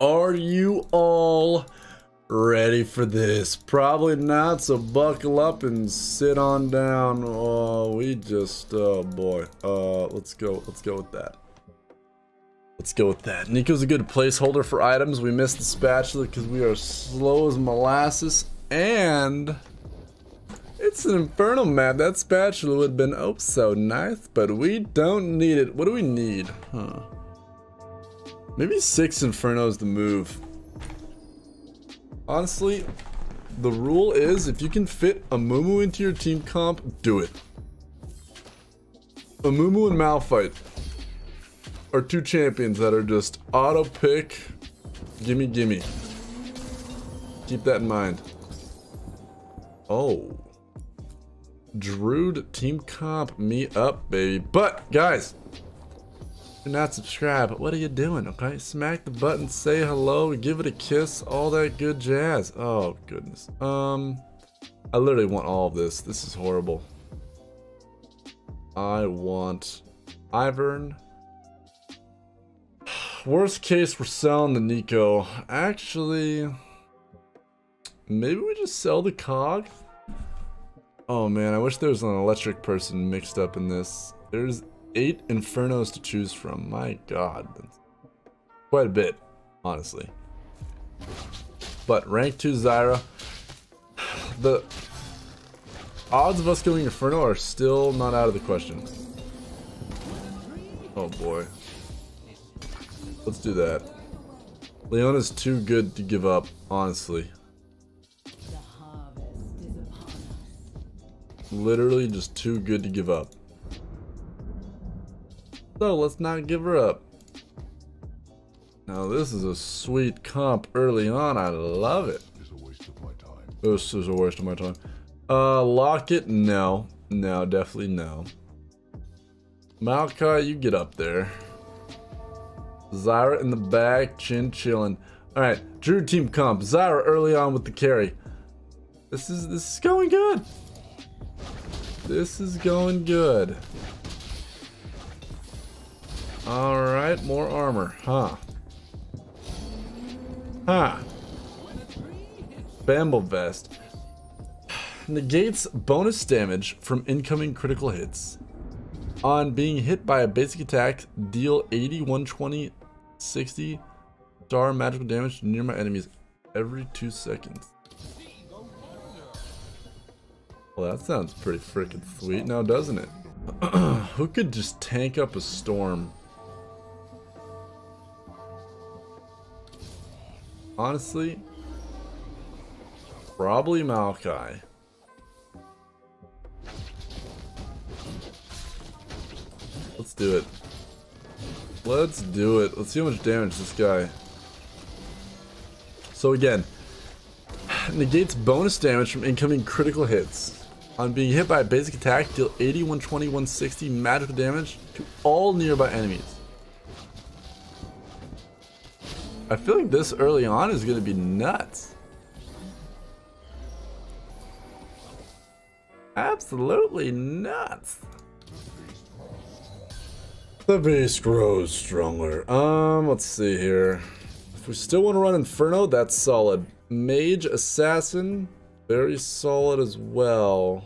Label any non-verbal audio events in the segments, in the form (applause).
Are you all ready for this? Probably not, so buckle up and sit on down. Oh, we just, oh boy. Uh, let's go, let's go with that. Let's go with that. Neeko's a good placeholder for items. We missed the spatula because we are slow as molasses. And it's an Inferno map. That spatula would have been oh so nice, but we don't need it. What do we need? Huh. Maybe six Infernos to move. Honestly, the rule is if you can fit Amumu into your team comp, do it. Amumu and Malphite are two champions that are just auto pick, gimme gimme. Keep that in mind. Oh. Druid team comp me up, baby. But, guys, do not subscribe. What are you doing, okay? Smack the button, say hello, give it a kiss, all that good jazz. Oh, goodness. Um, I literally want all of this. This is horrible. I want Ivern. (sighs) Worst case, we're selling the Neeko. Actually, maybe we just sell the cog? Oh man, I wish there was an electric person mixed up in this. There's eight Infernos to choose from. My god. That's quite a bit, honestly. But rank 2 Zyra. (sighs) The odds of us going Inferno are still not out of the question. Oh boy. Let's do that. Leona's too good to give up, honestly. Literally just too good to give up. So let's not give her up. Now this is a sweet comp early on. I love it. This is a waste of my time. This is a waste of my time. Uh, Locket, no. No, definitely no. Maokai, you get up there. Zyra in the back, chin chilling. Alright, Drew team comp. Zyra early on with the carry. This is this is going good. This is going good. Alright, more armor. Huh. Huh. Bramble Vest. (sighs) Negates bonus damage from incoming critical hits. On being hit by a basic attack, deal 80, 120, 60 star magical damage near my enemies every two seconds. Well, that sounds pretty freaking sweet now, doesn't it? (clears throat) Who could just tank up a storm Honestly, probably Maokai. Let's do it. Let's do it. Let's see how much damage this guy. So again, (sighs) negates bonus damage from incoming critical hits. On being hit by a basic attack, deal 80, 120, 160 magical damage to all nearby enemies. I feel like this early on is going to be nuts. Absolutely nuts. The beast grows stronger. Um, let's see here. If we still want to run Inferno, that's solid. Mage, Assassin, very solid as well.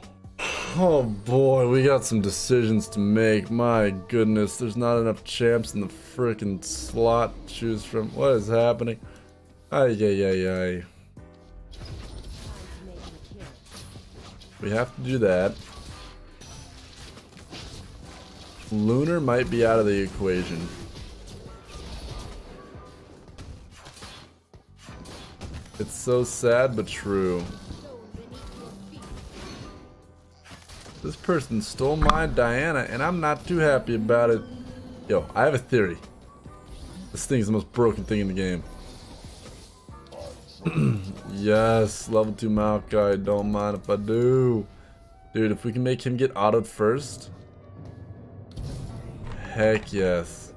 Oh boy, we got some decisions to make. My goodness, there's not enough champs in the freaking slot to choose from. What is happening? Ay, ay, ay, ay. We have to do that. Lunar might be out of the equation. It's so sad but true. This person stole my Diana, and I'm not too happy about it. Yo, I have a theory. This thing is the most broken thing in the game. (clears throat) yes, level 2 Maokai, don't mind if I do. Dude, if we can make him get autoed first. Heck yes.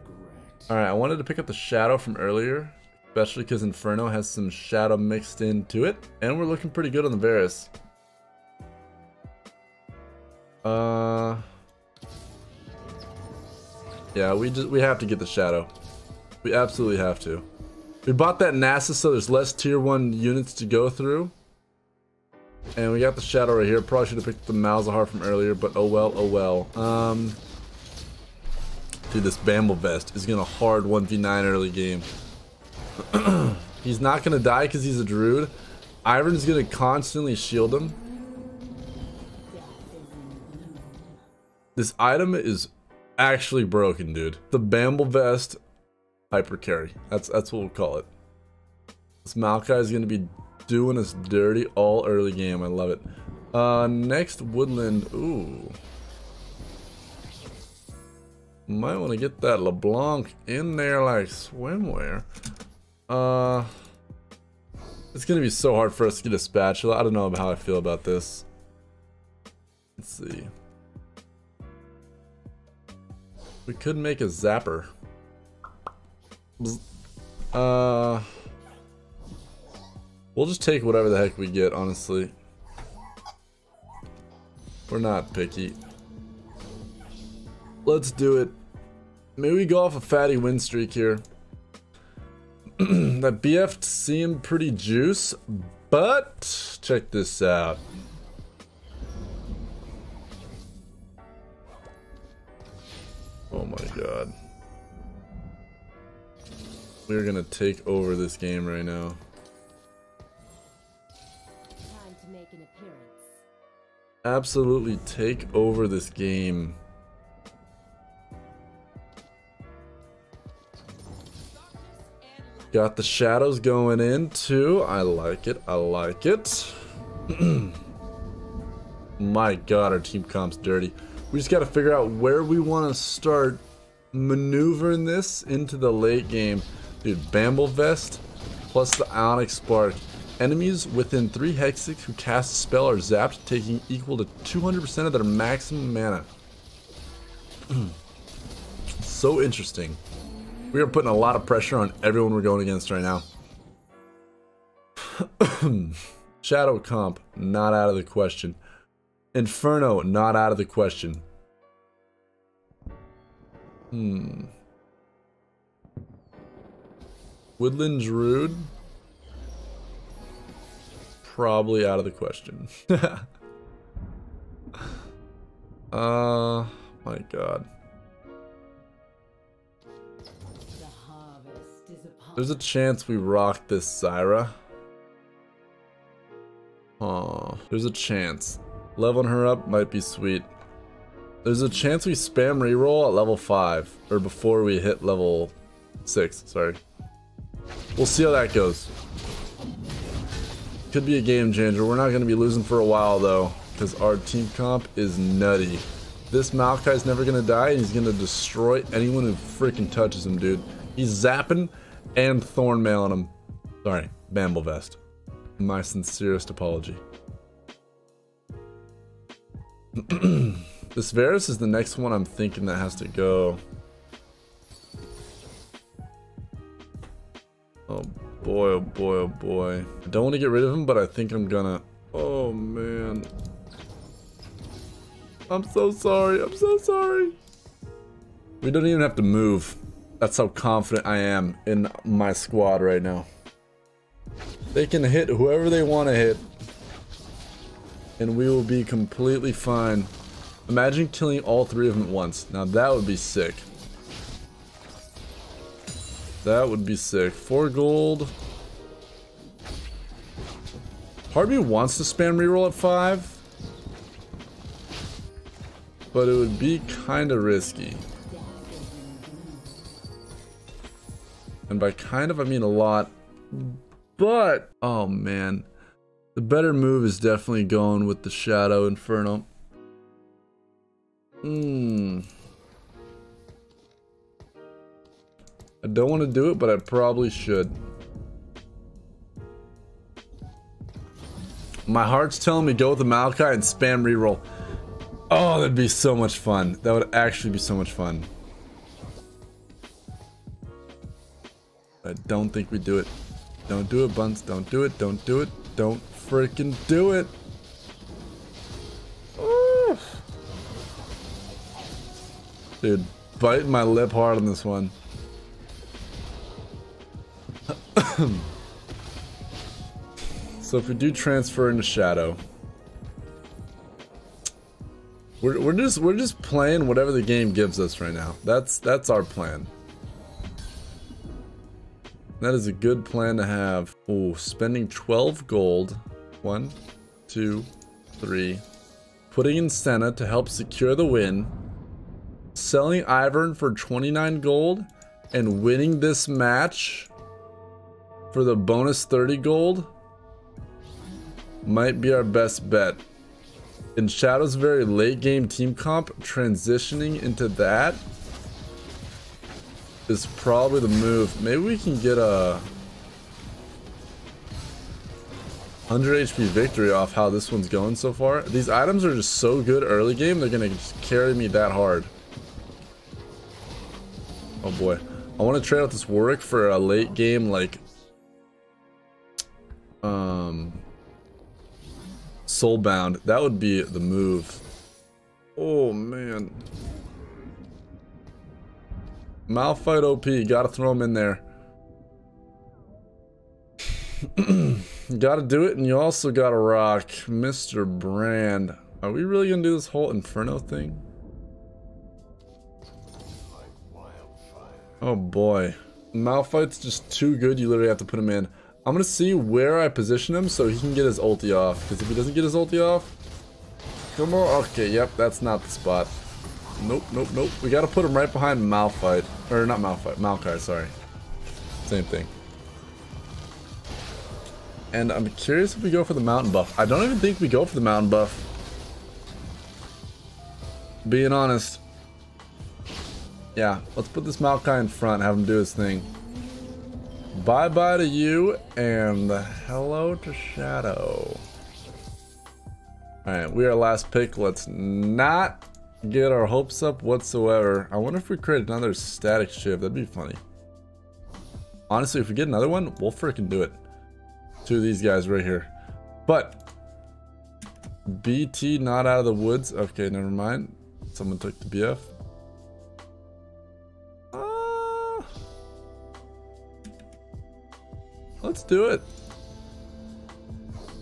Alright, I wanted to pick up the Shadow from earlier. Especially because Inferno has some Shadow mixed into it. And we're looking pretty good on the Varus. Uh, yeah, we just we have to get the shadow. We absolutely have to. We bought that Nasus so there's less tier 1 units to go through. And we got the Shadow right here. Probably should have picked the Malzahar from earlier, but oh well, oh well. Um, dude, this Bramble Vest is to hard 1v9 early game. (clears throat) he's not to die because he's a Druid. Ivern's to constantly shield him. This item is actually broken, dude. The Bramble Vest hyper carry. That's that's what we'll call it. This Maokai is gonna be doing us dirty all early game. I love it. Uh, next woodland. Ooh. Might want to get that LeBlanc in there like swimwear. Uh, it's gonna be so hard for us to get a spatula. I don't know how I feel about this. Let's see. We could make a zapper. Uh, we'll just take whatever the heck we get, honestly. We're not picky. Let's do it. Maybe we go off a fatty win streak here. (clears throat) that BF seemed pretty juice, but check this out. My god. We're gonna take over this game right now. Absolutely take over this game. Got the shadows going in too. I like it. I like it. (clears throat) My god, our team comp's dirty. We just got to figure out where we want to start maneuvering this into the late game. Dude, Bramble Vest plus the Ionic Spark. Enemies within 3 Hexes who cast a spell are zapped, taking equal to 200% of their maximum mana. (clears throat) so interesting. We are putting a lot of pressure on everyone we're going against right now. (clears throat) Shadow Comp, not out of the question. Inferno, not out of the question. Hmm. Woodland Druid? Probably out of the question. (laughs) uh, my god. There's a chance we rock this Zyra. Huh. There's a chance. Leveling her up might be sweet. There's a chance we spam reroll at level 5. Or before we hit level 6, sorry. We'll see how that goes. Could be a game changer. We're not going to be losing for a while though. Because our team comp is nutty. This Maokai's never going to die and he's going to destroy anyone who freaking touches him, dude. He's zapping and thorn mail on him. Sorry, Bramble Vest. My sincerest apology. (clears throat) this Varus is the next one I'm thinking that has to go. Oh boy, oh boy, oh boy. I don't want to get rid of him, but I think I'm gonna. Oh man. I'm so sorry, I'm so sorry. We don't even have to move. That's how confident I am in my squad right now. They can hit whoever they want to hit. And we will be completely fine. Imagine killing all three of them at once. Now that would be sick. That would be sick. Four gold. Part wants to spam reroll at five. But it would be kind of risky. And by kind of, I mean a lot. But, oh man. The better move is definitely going with the Shadow Inferno. Hmm. I don't want to do it, but I probably should. My heart's telling me go with the Maokai and spam reroll. Oh, that'd be so much fun. That would actually be so much fun. I don't think we do it. Don't do it, Buns. Don't do it. Don't do it. Don't freaking do it. Dude, biting my lip hard on this one. (coughs) so if we do transfer into Shadow, we're, we're just we're just playing whatever the game gives us right now. That's that's our plan. That is a good plan to have. Oh, spending 12 gold. One, two, three. Putting in Senna to help secure the win. Selling Ivern for 29 gold. And winning this match for the bonus 30 gold might be our best bet. In Shadow's very late game team comp, transitioning into that is probably the move. Maybe we can get a 100 HP victory off how this one's going so far. These items are just so good early game, they're gonna just carry me that hard. Oh boy. I want to trade out this Warwick for a late game, like... Um... Soulbound. That would be the move. Oh, man. Malphite OP. Gotta throw him in there. You (clears throat) gotta do it, and you also gotta rock Mr. Brand. Are we really gonna do this whole Inferno thing? Oh boy. Malphite's just too good, you literally have to put him in. I'm gonna see where I position him so he can get his ulti off. Because if he doesn't get his ulti off... Come on. Okay, yep, that's not the spot. Nope, nope, nope. We gotta put him right behind Malphite. Or not Malphite, Maokai, sorry. Same thing. And I'm curious if we go for the mountain buff. I don't even think we go for the mountain buff. Being honest. Yeah, let's put this Maokai in front, have him do his thing. Bye-bye to you, and hello to Shadow. Alright, we are last pick. Let's not get our hopes up whatsoever. I wonder if we create another Statikk Shiv. That'd be funny. Honestly, if we get another one, we'll freaking do it. Two of these guys right here. But, BT not out of the woods. Okay, never mind. Someone took the BF. Let's do it.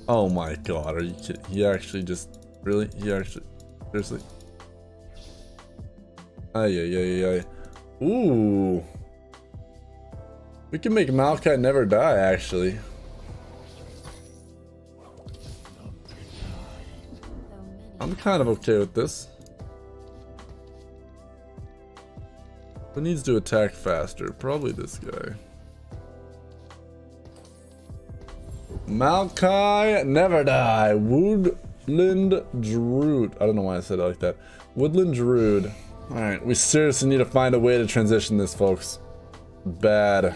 Oh my god, are you kidding? He actually just, really? He actually, seriously? Ay, ay, ay, ay. Ooh. We can make Maokai never die, actually. I'm kind of okay with this. Who needs to attack faster? Probably this guy. Maokai Never Die. Woodland Druid. I don't know why I said it like that. Woodland Druid. Alright, we seriously need to find a way to transition this, folks. Bad.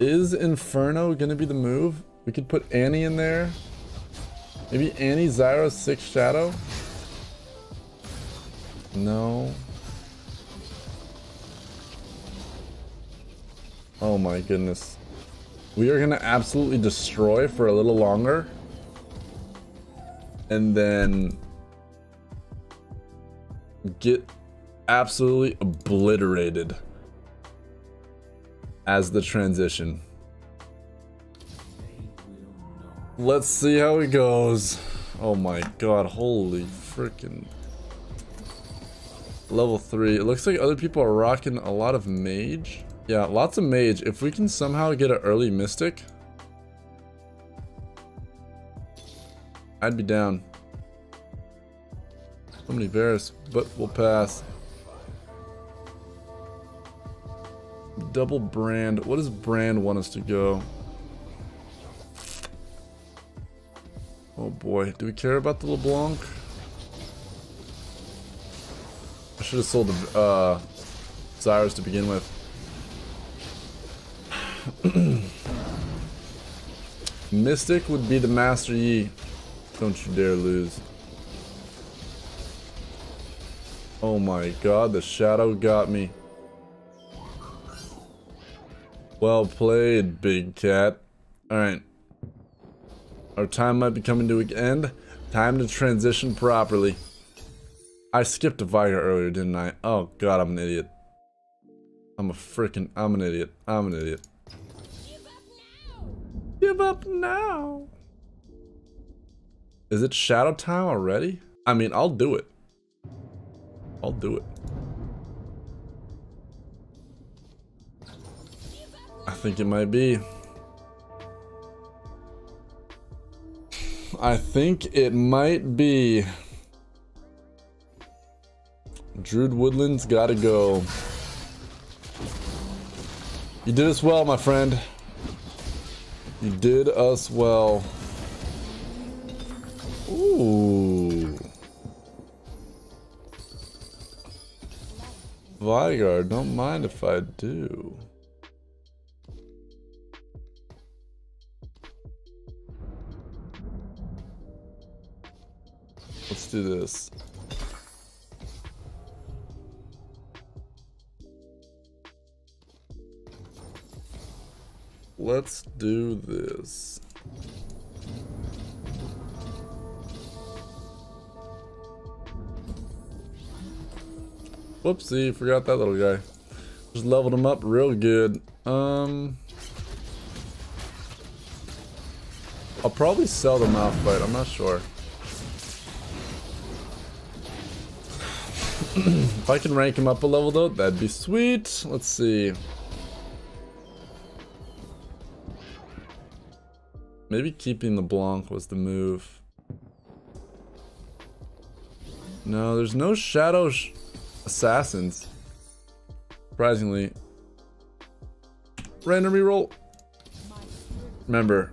Is Inferno gonna be the move? We could put Annie in there. Maybe Annie, Zyra, Six Shadow? No. Oh my goodness. We are gonna absolutely destroy for a little longer. And then get absolutely obliterated as the transition. Let's see how it goes. Oh my god, holy freaking level 3. It looks like other people are rocking a lot of mage. Yeah, lots of mage. If we can somehow get an early mystic, I'd be down. So many Varus, but we'll pass. Double brand. What does brand want us to go? Oh boy, do we care about the LeBlanc? I should have sold the uh, Cyrus to begin with. Mystic would be the Master Yi. Don't you dare lose. Oh my god, the shadow got me. Well played, big cat. Alright. Our time might be coming to an end. Time to transition properly. I skipped a Veigar earlier, didn't I? Oh god, I'm an idiot. I'm a freaking, I'm an idiot. I'm an idiot. Give up now. Is it shadow time already? I mean, I'll do it. I'll do it. I think it might be. I think it might be. Druid Woodland's gotta go. You did us well, my friend. You did us well. Ooh. Veigar, don't mind if I do. Let's do this. Let's do this. Whoopsie, forgot that little guy. Just leveled him up real good. Um, I'll probably sell the Malphite, I'm not sure. (clears throat) if I can rank him up a level though, that'd be sweet. Let's see. Maybe keeping the Blanc was the move. No, there's no Shadow sh Assassins. Surprisingly. Random reroll. Remember,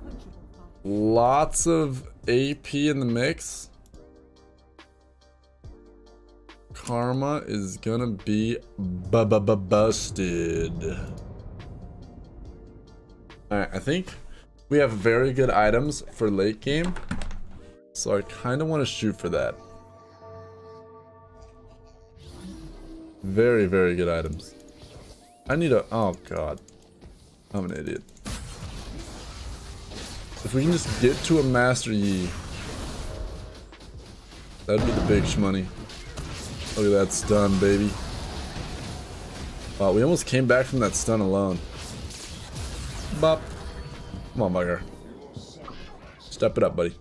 lots of AP in the mix. Karma is gonna be bu bu bu busted. Alright, I think we have very good items for late game. So I kind of want to shoot for that. Very, very good items. I need a... Oh, God. I'm an idiot. If we can just get to a Master Yi, that'd be the big shmoney. Look at that stun, baby. Wow, we almost came back from that stun alone. Bop. Come on, Mugger. Step it up, buddy.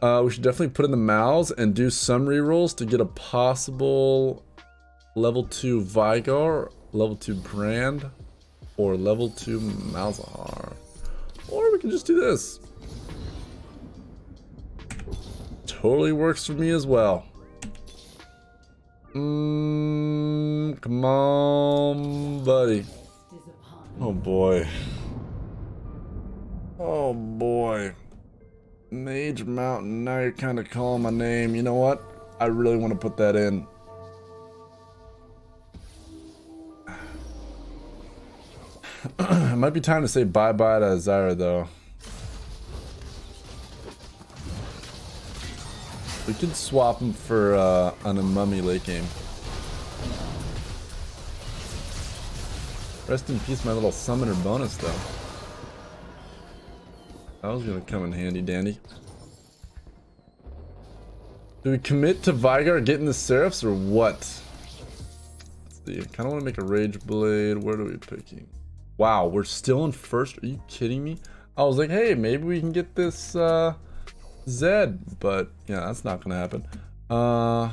Uh, we should definitely put in the mouths and do some rerolls to get a possible level 2 Veigar, level 2 Brand, or level 2 Malzahar. Or we can just do this. Totally works for me as well. Mmm, come on, buddy. Oh boy. Oh boy. Mage Mountain, now you're kind of calling my name. You know what? I really want to put that in. (clears throat) it might be time to say bye-bye to Zyra, though. We could swap him for uh, on a mummy late game. Rest in peace, my little summoner bonus, though. That was gonna come in handy dandy. Do we commit to Veigar getting the Seraphs or what? Let's see. I kind of want to make a Rage Blade. Where are we picking? Wow, we're still in first. Are you kidding me? I was like, hey, maybe we can get this uh, Zed. But yeah, that's not to happen. Uh,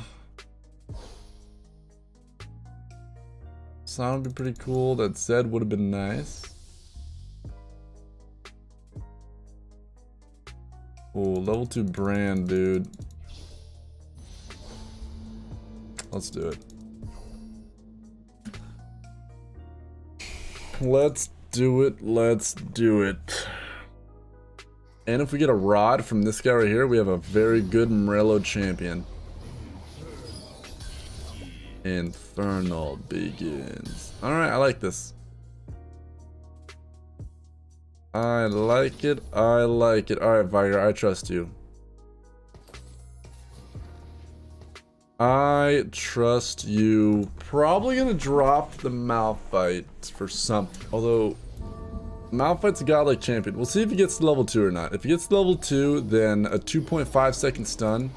Sound would be pretty cool. That Zed would have been nice. Oh, level 2 brand, dude. Let's do it. Let's do it. Let's do it. And if we get a rod from this guy right here, we have a very good Morello champion. Infernal begins. Alright, I like this. I like it. I like it. Alright, Veigar, I trust you. I trust you. Probably gonna drop the Malphite for something. Although, Malphite's a godlike champion. We'll see if he gets to level 2 or not. If he gets to level 2, then a 2.5 second stun.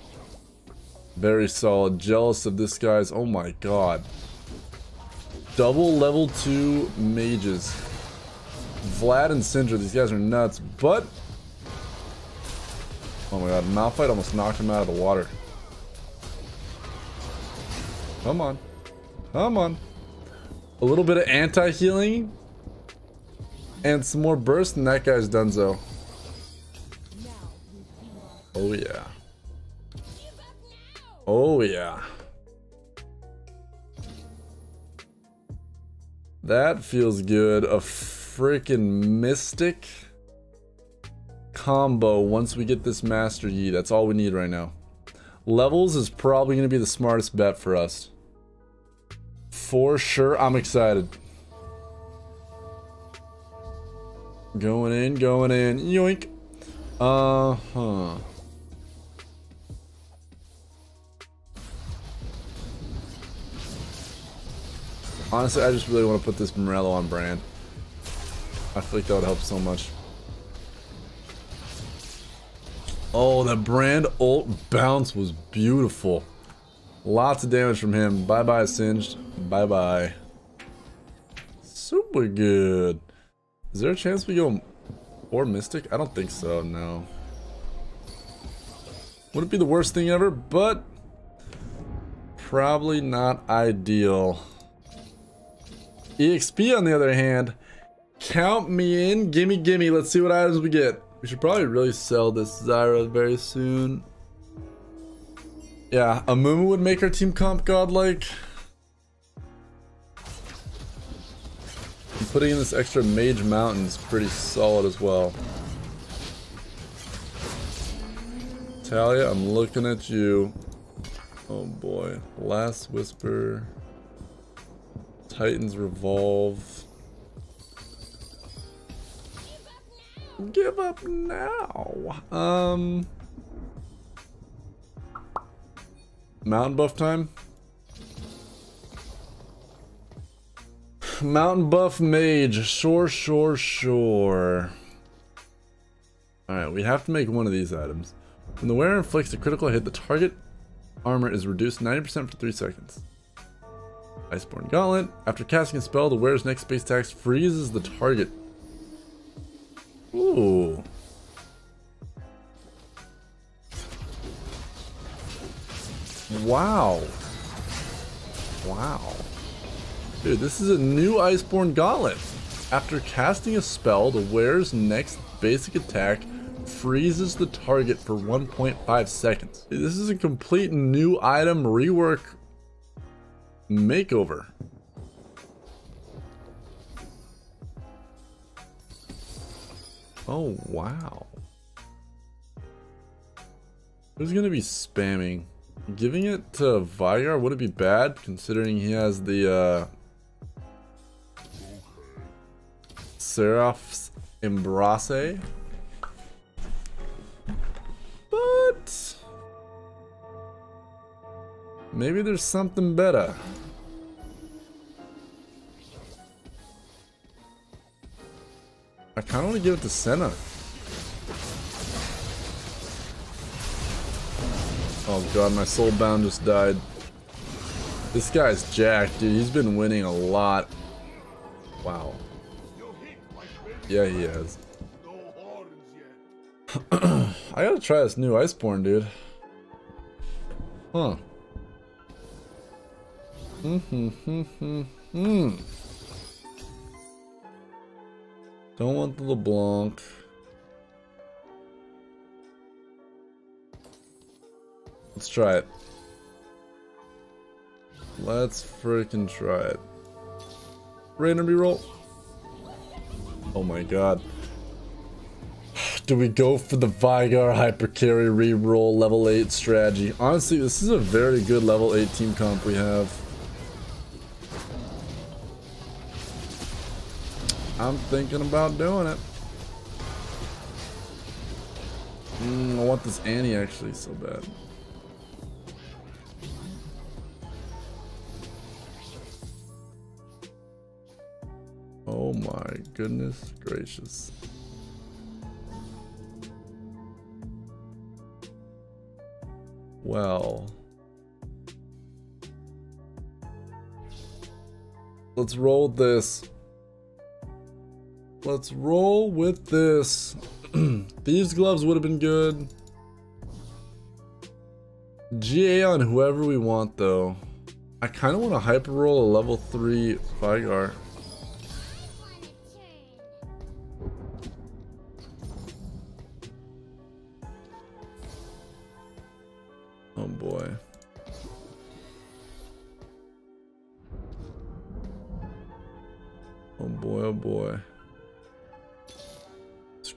Very solid. Jealous of this guy's... Oh my god. double level 2 mages. Vlad and Syndra, these guys are nuts, but... Oh my god, Malphite almost knocked him out of the water. Come on. Come on. A little bit of anti-healing. And some more burst, and that guy's donezo. Oh yeah. Oh yeah. That feels good. A freaking Mystic combo once we get this Master Yi. That's all we need right now. Levels is probably going to be the smartest bet for us. For sure. I'm excited. Going in, going in. Yoink. Uh-huh. Honestly, I just really want to put this Morello on brand. I feel like that would help so much. Oh, that brand ult bounce was beautiful. Lots of damage from him. Bye-bye, Singed. Bye-bye. Super good. Is there a chance we go or Mystic? I don't think so, no. Wouldn't be the worst thing ever, but probably not ideal. EXP, on the other hand, count me in. Gimme, gimme. Let's see what items we get. We should probably really sell this Zyra very soon. Yeah, Amumu would make our team comp godlike. Putting in this extra Mage Mountain is pretty solid as well. Taliyah, I'm looking at you. Oh boy. Last Whisper. Titan's Resolve. Give up now. Um. Mountain buff time? Mountain buff mage. Sure, sure, sure. Alright, we have to make one of these items. When the wearer inflicts a critical hit, the target armor is reduced 90% for 3 seconds. Iceborn Gauntlet. After casting a spell, the wearer's next space attack freezes the target. Ooh. Wow. Wow. Dude, this is a new Iceborn Gauntlet. After casting a spell, the wearer's next basic attack freezes the target for 1.5 seconds. This is a complete new item rework makeover. Oh, wow. Who's going to be spamming? Giving it to Veigar, would it be bad considering he has the uh, Seraph's Embrace? But maybe there's something better. I kind of want to give it to Senna. Oh god, my soulbound just died. This guy's jacked, dude. He's been winning a lot. Wow. Yeah, he has. (clears throat) I gotta try this new Iceborn, dude. Huh. Hmm, hmm, hmm, hmm, hmm. Don't want the LeBlanc. Let's try it. Let's freaking try it. Random reroll. Oh my god. Do we go for the Veigar Hypercarry reroll level 8 strategy? Honestly, this is a very good level 8 team comp we have. I'm thinking about doing it. Mm, I want this Annie actually so bad. Oh my goodness gracious. Well. Let's roll this. Let's roll with this. (clears throat) Thieves gloves would have been good. GA on whoever we want though. I kind of want to hyper roll a level 3 Veigar.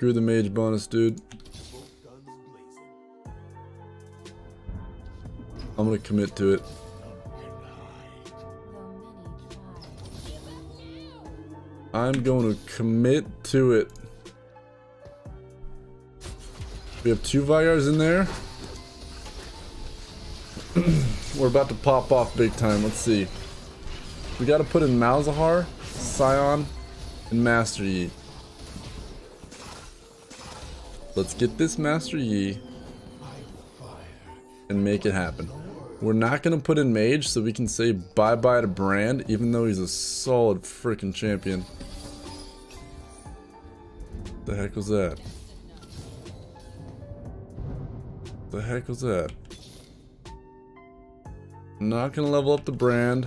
Screw the mage bonus, dude. I'm gonna commit to it. I'm going to commit to it. We have two Veigars in there. (clears throat) We're about to pop off big time. Let's see. We got to put in Malzahar, Sion, and Master Yi. Let's get this Master Yi and make it happen. We're not going to put in Mage so we can say bye-bye to Brand, even though he's a solid freaking champion. The heck was that? The heck was that? Not gonna level up the brand.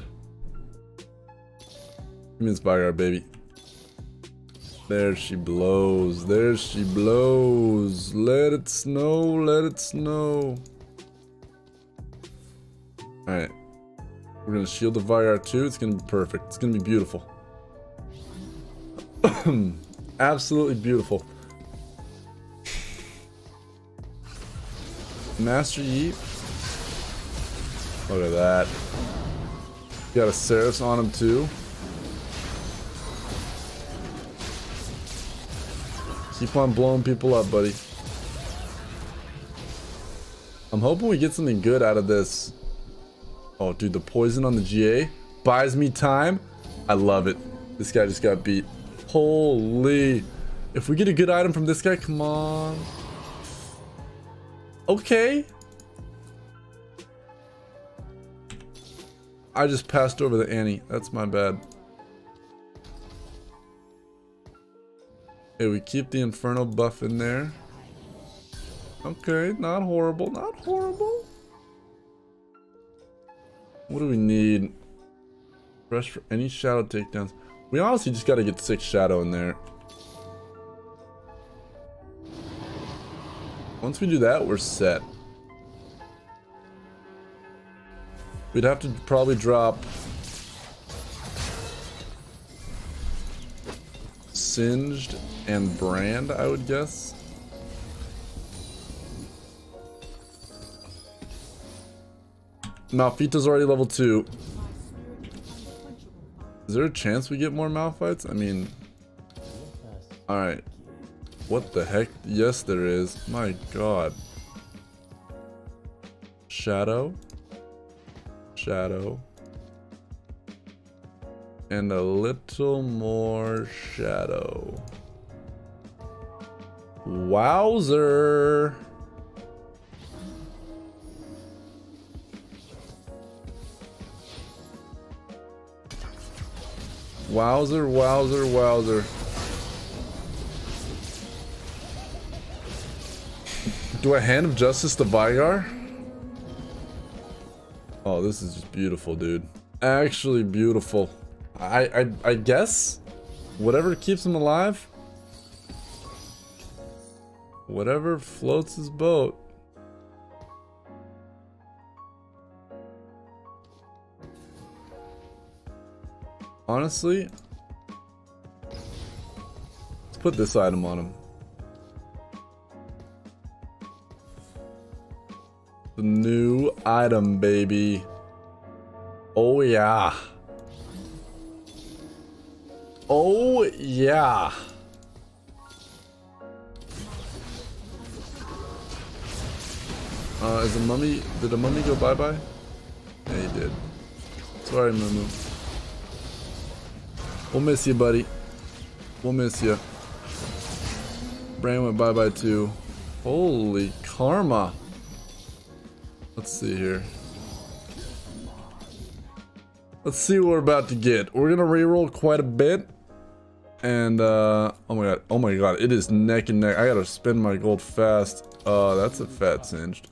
Means Veigar, baby. There she blows. There she blows. Let it snow. Let it snow. Alright. We're gonna shield the Veigar too. It's gonna be perfect. It's gonna be beautiful. (clears throat) Absolutely beautiful. Master Yi. Look at that. Got a Ceres on him too. Keep on blowing people up, buddy. I'm hoping we get something good out of this. Oh, dude, the poison on the GA buys me time. I love it. This guy just got beat. Holy. If we get a good item from this guy, come on. Okay. I just passed over the Annie. That's my bad. Okay, we keep the Inferno buff in there. Okay, not horrible, not horrible. What do we need? Rush for any shadow takedowns. We honestly just gotta get six shadow in there. Once we do that, we're set. We'd have to probably drop Singed and Brand, I would guess. Malphite's already level 2. Is there a chance we get more Malphites? I mean... Alright. What the heck? Yes, there is. My god. Shadow. Shadow. And a little more shadow. Wowzer. Wowzer, wowzer, wowzer. Do I hand of justice to Veigar? Oh, this is just beautiful, dude. Actually beautiful. I, I, I guess whatever keeps him alive, whatever floats his boat. Honestly, let's put this item on him. The new item, baby. Oh, yeah. Oh, yeah. Uh, is the mummy, did the mummy go bye-bye? Yeah, he did. Sorry, Mumu. We'll miss you, buddy. We'll miss you. Brain went bye-bye too. Holy karma. Let's see here. Let's see what we're about to get. We're gonna reroll quite a bit. And, uh, oh my god, oh my god, it is neck and neck. I gotta spend my gold fast. Uh, that's a fat singed.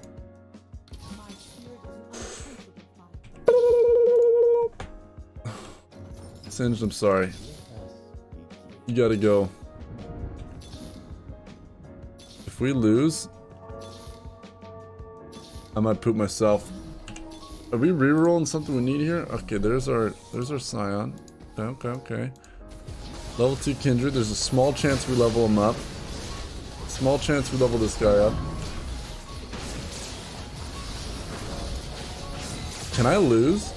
Singed, (sighs) I'm sorry. You gotta go. If we lose, I might poop myself. Are we rerolling something we need here? Okay, there's our there's our Scion. Okay, okay, okay. Level 2 Kindred. There's a small chance we level him up. Small chance we level this guy up. Can I lose?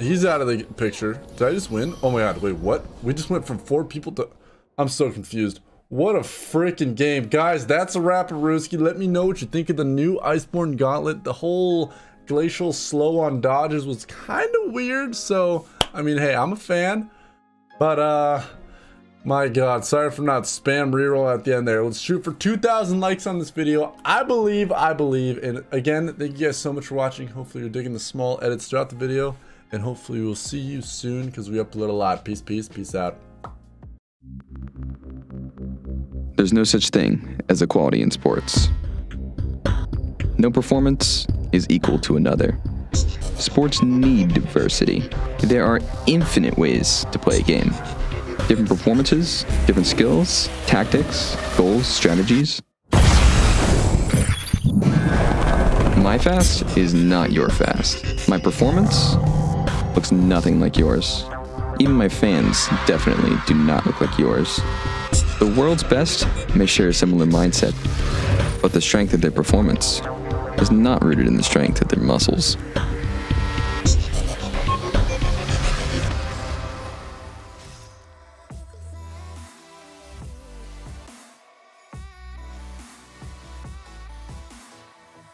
He's out of the picture. Did I just win? Oh my god, wait, what? We just went from four people to... I'm so confused. What a freaking game. Guys, that's a wrap of Ruski. Let me know what you think of the new Iceborn Gauntlet. The whole glacial slow on dodges was kind of weird. So, I mean, hey, I'm a fan. But, uh, my god, sorry for not spam reroll at the end there. Let's shoot for 2,000 likes on this video. I believe, I believe. And again, thank you guys so much for watching. Hopefully you're digging the small edits throughout the video. And hopefully we'll see you soon because we upload a lot. Peace, peace, peace out. There's no such thing as equality in sports. No performance is equal to another. Sports need diversity. There are infinite ways to play a game. Different performances, different skills, tactics, goals, strategies. My fast is not your fast. My performance looks nothing like yours. Even my fans definitely do not look like yours. The world's best may share a similar mindset, but the strength of their performance is not rooted in the strength of their muscles.